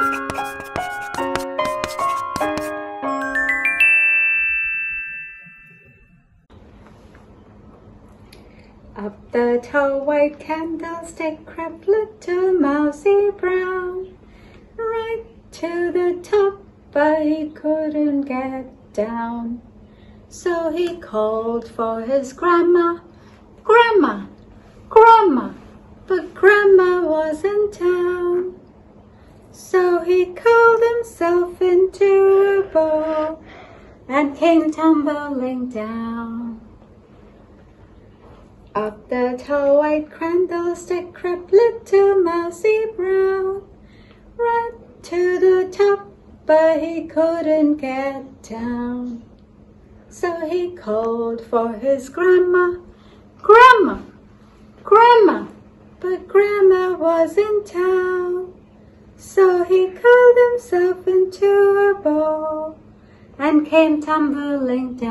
Up the tall white candlestick crept little Mousey Brown, right to the top, but he couldn't get down. So he called for his grandma, Grandma, Grandma, but Grandma wasn't. He curled himself into a ball and came tumbling down. Up the tall white candlestick crept little Mousey Brown, right to the top, but he couldn't get down. So he called for his grandma, Grandma, Grandma, but Grandma was in town. So he curled himself into a ball and came tumbling down.